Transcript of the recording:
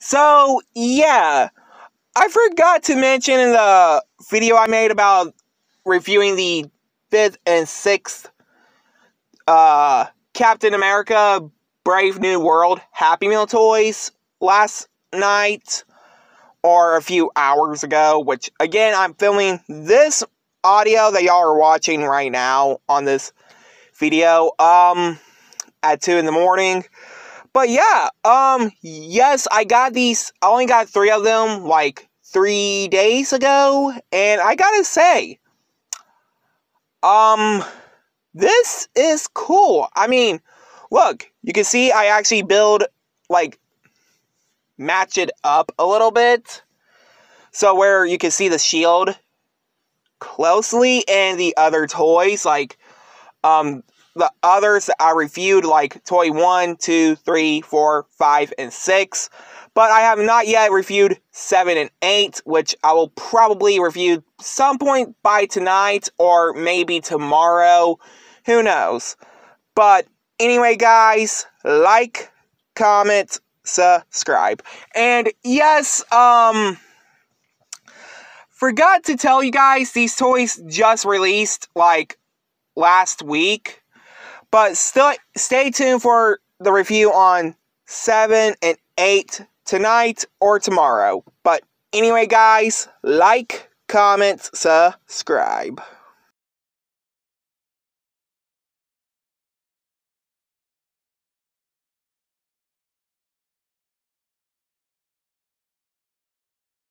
So, yeah. I forgot to mention in the video I made about reviewing the fifth and sixth uh, Captain America Brave New World Happy Meal toys last night or a few hours ago, which again, I'm filming this audio that y'all are watching right now on this video um at 2 in the morning. But yeah, um yes, I got these I only got 3 of them like 3 days ago and I got to say um this is cool. I mean, look, you can see I actually build like match it up a little bit. So where you can see the shield closely and the other toys, like um the others I reviewed, like toy 1, 2, 3, 4, 5, and 6. But I have not yet reviewed 7 and 8, which I will probably review some point by tonight or maybe tomorrow. Who knows? But anyway, guys, like, comment, subscribe. And yes, um, forgot to tell you guys, these toys just released like last week. But still, stay tuned for the review on 7 and 8 tonight or tomorrow. But anyway, guys, like, comment, subscribe.